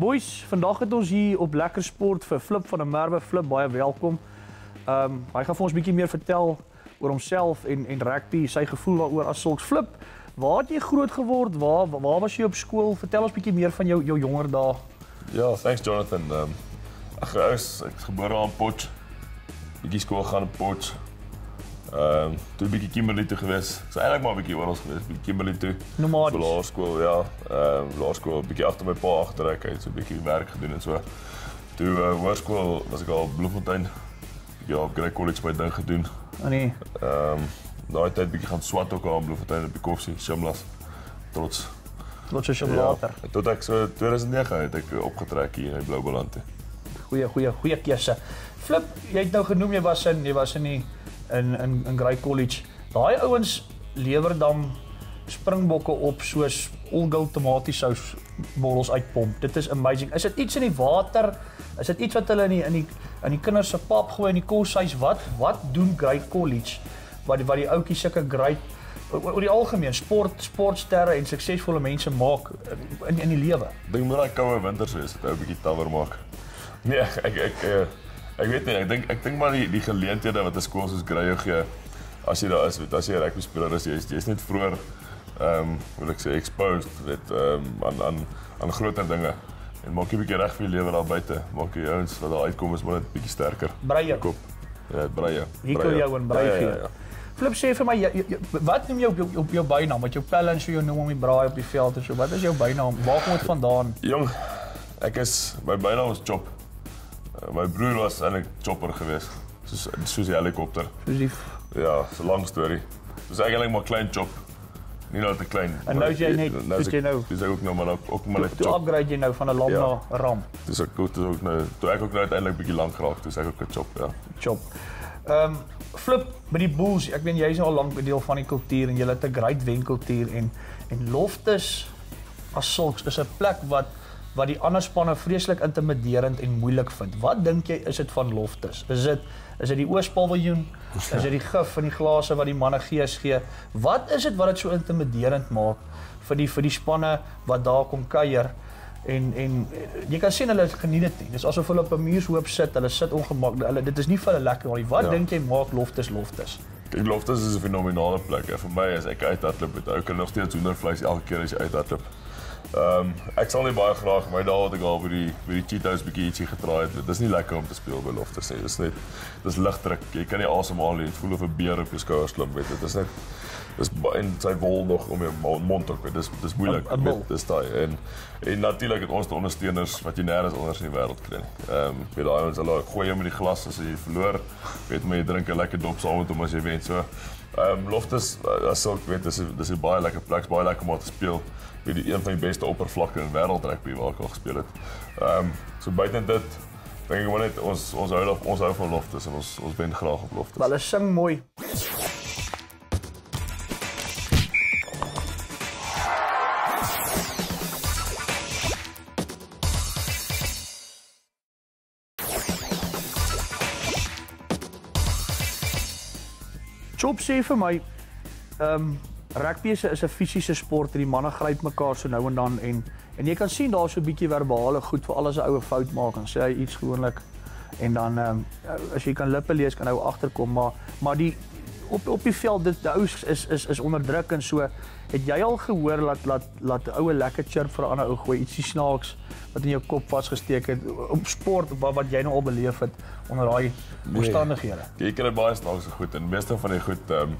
Boys, vandag het ons hier op Lekker Sport vir Flip van der Merwe. Flip, baie welkom. Ehm um, hy gaan vir ons bietjie meer vertel oor homself en en rugby, sy gevoel daaroor as sulks. Flip, waar het jy groot geword? Waar waar was jy op skool? Vertel ons bietjie meer van jou jou jonger dae. Ja, thanks Jonathan. Ehm um, ek is ek is gebore aan Potch. Bietjie skool gaan op Potch. Ehm um, toe 'n bietjie Kimberley toe gewees. Ek's eintlik maar 'n bietjie oral gewees, bietjie Kimberley toe. Nomadies. Vir laerskool, ja. Ehm um, laerskool bietjie agter my pa agterryk, hy het so 'n bietjie werk gedoen en so. Toe uh, hoërskool was ek al Bloemfontein. Ja, op Grey College by ding gedoen. Oh nee. Ehm um, daai tyd bietjie gaan swat ook al in Bloemfontein op die Koffsie, Shimlas. Trots. Sê jy later? Ja, tot ek so 2009 het ek opgetrek hier in Bloubaland toe. Goeie goeie goeie keuse. Flip, jy het nou genoem jy was in jy was in die in in in Grey College. Daai ouens lewer dan springbokke op soos Olgold tomatiesous bottels uitpomp. Dit is amazing. Is dit iets in die water? Is dit iets wat hulle in die in die in die kinders se pap gooi in die koshuis? Wat wat doen Grey College wat wat die ouetjies sulke great oor die algemeen sport sportsterre en suksesvolle mense maak in in die lewe. Dink maar daai koue winters wees, dit ou bietjie tawer maak. Nee, ek ek ek, ek, ek weet nie, ek dink ek dink maar die die geleenthede wat 'n skool soos Grey gee as jy daar is, as jy 'n rugby speler is, jy's jy's net vroeër ehm um, wil ek sê exposed weet ehm um, aan aan aan groter dinge en maak jy 'n bietjie reg vir jou lewe daar buite. Maak jy ouens wat daar uitkom is maar net bietjie sterker. Breie kop. Ja, breie. Hier kom jou in breie vir. Ja, ja, ja. Flip sê vir my jy, jy, wat noem jy op jou op jou bynaam? Wat jou so jou noem om die braai op die veld en so. Wat is jou bynaam? Waar kom dit vandaan? Jong, ek is my bynaam is Chop. Uh, my broer was eintlik Chopper geweest. Soos soos die helikopter. Soos die Ja, so 'n lang storie. Dis eintlik maar klein Chop. Nie nou te klein. En nou jy net, nou jy nou. Dis ook nog maar ook maar net Chop. Toe upgrade jy nou van 'n lam ja. na 'n ram. Dis ook goed, dis ook nou. Toe ek ook nou uiteindelik bietjie lank geraak, toe sê ek ook 'n Chop, ja. Chop. Ehm um, flip met die Bulls. Ek weet jy's nou al lank 'n deel van die kultuur en jy het 'n great wenkultuur en en Loftus as sulks is 'n plek wat wat die ander spanne vreeslik intimiderend en moeilik vind. Wat dink jy is dit van Loftus? Is dit is dit die Oospaviljoen? Is dit die gif in die glase wat die manne gees gee? Wat is dit wat dit so intimiderend maak vir die vir die spanne wat daar kom kuier? en en jy kan sien hulle geniet dit nie. Dis asof hulle op 'n muurshoop sit. Hulle sit ongemak. Hulle dit is nie vir hulle lekker nie. Wat ja. dink jy maak Loftus Loftus? Ek Loftus is 'n fenominale plek. Vir my is ek uithardloop met ou kan nog steeds hoendervleis elke keer as jy uithardloop. Ehm um, ek sal nie baie graag my dae wat ek al by die by die Cheetos bietjie ietsie getraai het. Dit is nie lekker om te speel by Loftus nie. Dis net dis ligdruk. Jy kan nie asemhaal nie. Dit voel of 'n beer op jou skouers klim, weet jy. Dit is net dis en sy wol nog om jou mond ook. Dis dis moeilik. Dis daai en en natuurlik het ons die ondersteuners wat jy nêrens anders in die wêreld kry nie. Ehm um, weet daai ons hulle gooi hom in die glas as jy verloor. Weet my jy drink 'n lekker dop saam met hom as jy wen. So ehm um, Loftus as ek weet dis dis 'n baie lekker plek, baie lekker om te speel. Weet die een van die beste oppervlakke in wêreld rugby waar ek al gespeel het. Ehm um, so buite dit dink ek maar net ons ons hou ons hou van Loftus en ons ons wen graag op Loftus. Hulle sing mooi. Chop sê vir my, ehm um, rugby is 'n fisiese sport die manne gryp mekaar so nou en dan en en jy kan sien daar's so 'n bietjie verbale goed vir alles 'n oue fout maak en sê hy iets gewoonlik en dan ehm um, as jy kan lippe lees kan hy agterkom maar maar die op op die veld dit die ou is is is onderdruk en so het jy al gehoor dat laat laat 'n oue lekker chirp vir 'n ander ou gooi ietsie snaaks wat in jou kop vasgesteek het op sport wat, wat jy nou al beleef het onder daai nee. omstandighede. Nee, jy kry baie snaakse goed en meeste van die goed ehm um,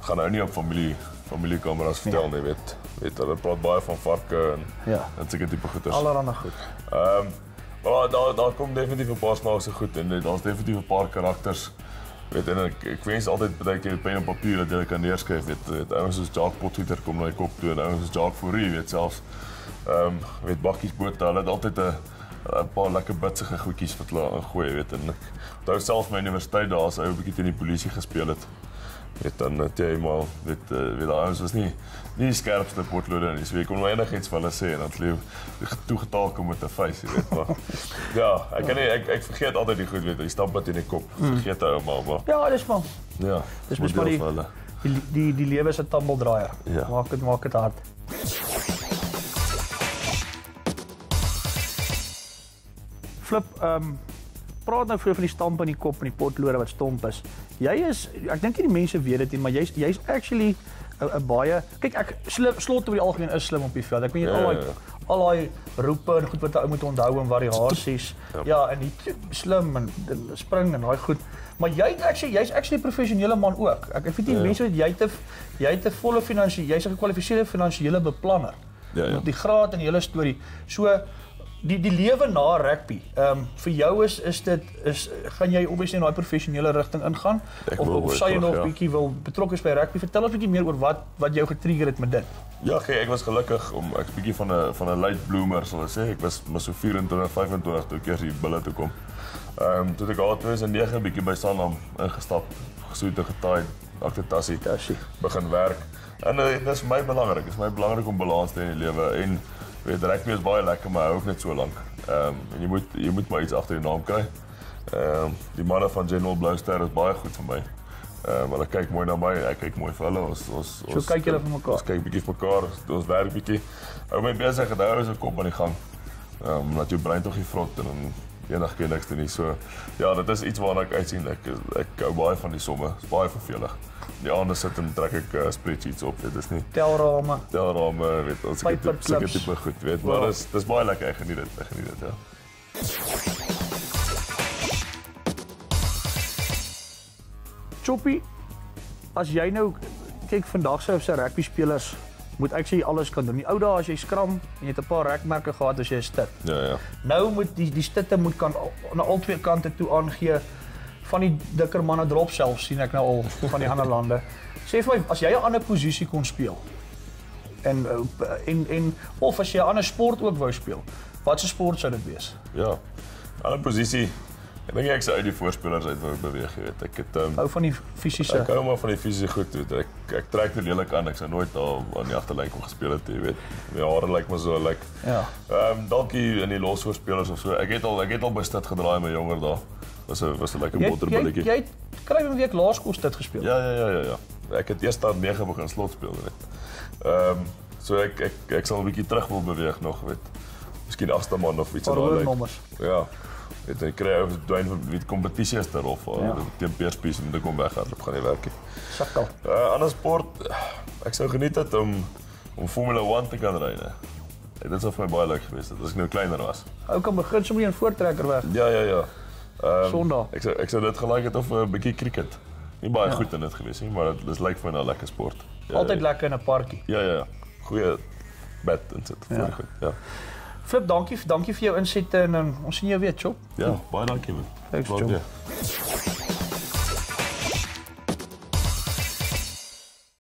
gaan nou nie op familie familiekameras vertel ja. nie, weet. Weet hulle praat baie van varke en ja, en seker tipe goeters. Allerhande goed. Ehm um, maar daar daar kom definitief 'n paar snaakse goed en daar's definitief 'n paar karakters weet en ek ek wens altyd baie keer pen en papier dat jy kan neerskryf weet, weet ouens soos Jacques Potgieter kom na die kop toe en ouens soos Jacques Fourie weet selfs ehm um, weet bakkies boot hulle het altyd 'n 'n paar lekker bitsige goedjies wat hulle ingooi weet en ek onthou self my universiteit daar as hy 'n bietjie teen die polisie gespeel het weet dan het jy maar weet uh, weet daai ouens was nie nie skerpste potlode nie. So jy kon enigiets van hulle sê en dan sê toegetaal kom met 'n face, jy weet maar. ja, ek kan nie ek ek vergeet altyd die goed weet, jy stap wat in die kop. Hmm. Vergeet ou maar maar. Ja, dis maar. Ja. Dis mos maar die die die, die lewe se tumbledraaier. Ja. Maak dit maak dit hard. Flip, ehm um, praat nou vir van die stamp in die kop en die potlode wat stomp is. Jy is ek dink nie die mense weet dit nie, maar jy's jy's actually 'n baie kyk ek slim, slot oor die algemeen is slim op die veld. Ek weet jy Ja, al ja, daai al daai roepe en goed wat jy moet onthou en variasies. Ja. Ja, en die slim en, en spring en daai goed. Maar jy actually jy's actually 'n professionele man ook. Ek ek weet nie Ja. mense weet jy 'n jy 'n volle finansiële jy's 'n gekwalifiseerde finansiële beplanner. Ja, ja. Met die graad en die hele storie. So die die lewe na rugby. Ehm um, vir jou is is dit is gaan jy obviously in daai professionele rigting ingaan Ek of of sou jy nog ja. bietjie wil betrokke is by rugby? Vertel ons 'n bietjie meer oor wat wat jou getrigger het met dit. Ja, gee, ek was gelukkig om ek's bietjie van 'n van 'n late bloomer sal ek sê. Ek was maar so 24, 25 toe ek eers hier bulle toe kom. Ehm um, toe ek al 2009 bietjie by Sanlam ingestap, gesoete getaai, aktetassie Tassie. begin werk. En uh, dit is my belangrik. Dit is my belangrik om balans te hê in die lewe en weet rugby is baie lekker, maar hou ook net so lank. Ehm um, en jy moet jy moet maar iets agter die naam kry. Ehm um, die manne van General Blue Star is baie goed vir my. Ehm um, hulle kyk mooi na my, ek kyk mooi vir hulle. Ons ons So kyk julle vir mekaar. Ons kyk bietjie vir mekaar, ons, ons werk bietjie. Hou my besig, hou as 'n kop aan die gang. Ehm um, laat jou brein tog nie vrot en dan enig keer niks doen nie. So ja, dit is iets waarna ek uitsien. Ek ek hou baie van die somme. Dit is baie vervelig. Die aande sit en trek ek uh, spreadsheets op. Dit is nie Telrame. telrame, weet ons het Paperclips. sulke tipe goed, weet, Wow. maar dis dis baie lekker. Ek geniet dit. Ek geniet dit, ja. Choppy, as jy nou kyk vandag se se rugby spelers moet ek sê jy alles kan doen. Die ou dae as jy skram en jy het 'n paar rekmerke gehad as jy 'n stit. Ja, ja. Nou moet die die stitte moet kan na al twee kante toe aangee van die dikker manne drop self sien ek nou al van die ander lande. Sê vir my as jy 'n ander posisie kon speel en uh, en en of as jy 'n ander sport ook wou speel, wat 'n sport sou dit wees? Ja. Ander posisie. Ek dink ek sou uit die voorspelers uit wou beweeg, jy weet. Ek het um, Hou van die fisiese. Ek hou maar van die fisiese goed, weet. Ek ek trek te lelik aan. Ek sou nooit daar aan die agterlyn kon gespeel het, jy weet. My hare lyk maar so lyk. Ja. Ehm um, dalk hier in die losvoorspelers of so. Ek het al ek het al by Stad gedraai my jonger dae. Was 'n was 'n lekker Jy jy, botterbilletjie. jy het kry 'n week laerskool dit gespeel. Ja, ja, ja, ja, ja. Ek het eers daar 9 begin slot speel, weet. Ehm um, so ek ek ek sal 'n bietjie terug wil beweeg nog, weet. Miskien agste man of iets in daai. Ja. Dit ek kry ou dwyn van die kompetisie is te rof. Ja. Ja. Teen Peerspies en dit kom weghardloop gaan nie werk nie. Sakkel. Uh, ander sport, ek sou geniet het om om Formula 1 te kan ry. Ja, dit sou vir my baie leuk gewees het as ek nou kleiner was. Ou kan begin sommer een voortrekker weg. Ja, ja, ja. Ehm Sondag. ek sou ek sou dit gelike het of 'n bietjie cricket. Nie baie ja. goed in dit gewees nie, maar dit is lyk vir my 'n lekker sport. Ja, Altyd ja, lekker in 'n parkie. Ja, ja, ja. Goeie bed en sit. Ja. Ja. goed. Ja. Flip, dankie, dankie vir jou insette en um, ons sien jou weer, chop. Ja, baie dankie man. Thanks, dankie.